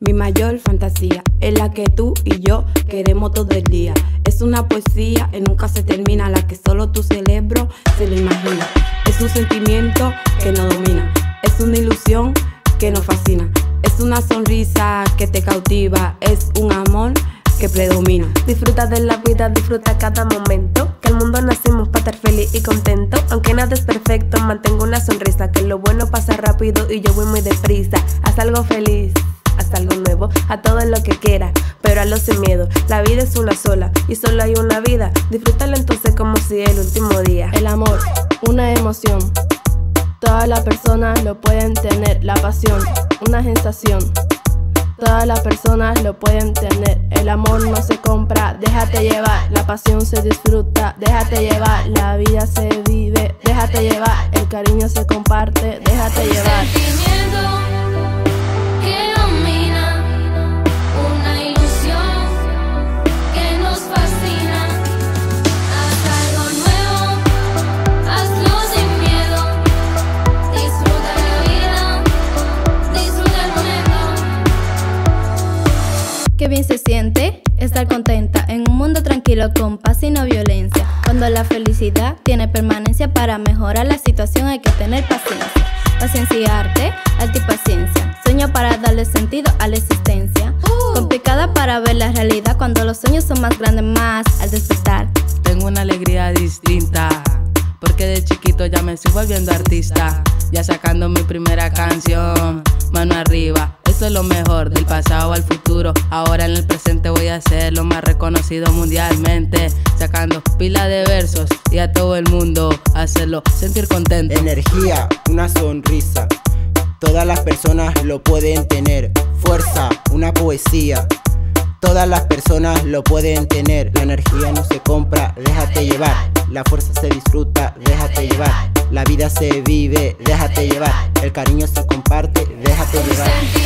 mi mayor fantasía, es la que tú y yo queremos todo el día. Es una poesía que nunca se termina, la que solo tu cerebro se lo imagina. Es un sentimiento que nos domina, es una ilusión que nos fascina, es una sonrisa que te cautiva, es un amor que predomina. Disfruta de la vida, disfruta cada momento. Que el mundo nacimos para estar feliz y contento. Aunque nada es perfecto, mantengo una sonrisa. Que lo bueno pasa rápido y yo voy muy deprisa. Haz algo feliz. Haz algo nuevo, a todo lo que quiera, pero hazlo sin miedo. La vida es una sola y solo hay una vida. Disfrútalo entonces como si el último día. El amor, una emoción. Todas las personas lo pueden tener. La pasión, una sensación. Todas las personas lo pueden tener. El amor no se compra, déjate llevar. La pasión se disfruta, déjate llevar. La vida se vive, déjate llevar. El cariño se comparte, déjate llevar. Qué bien se siente estar contenta en un mundo tranquilo con paz y no violencia. Cuando la felicidad tiene permanencia para mejorar la situación hay que tener paciencia. Paciencia y arte, arte y paciencia. Sueño para darle sentido a la existencia. Complicada para ver la realidad cuando los sueños son más grandes más al despertar. Tengo una alegría distinta. Porque de chiquito ya me estoy volviendo artista. Ya sacando mi primera canción. Mano arriba, es lo mejor. Del pasado al futuro. Ahora en el presente voy a ser lo más reconocido mundialmente. Sacando pila de versos y a todo el mundo hacerlo sentir contento. Energía, una sonrisa. Todas las personas lo pueden tener. Fuerza, una poesía. Todas las personas lo pueden tener. La energía no se compra, déjate llevar. La fuerza se disfruta, déjate llevar. La vida se vive, déjate llevar. El cariño se comparte, déjate llevar.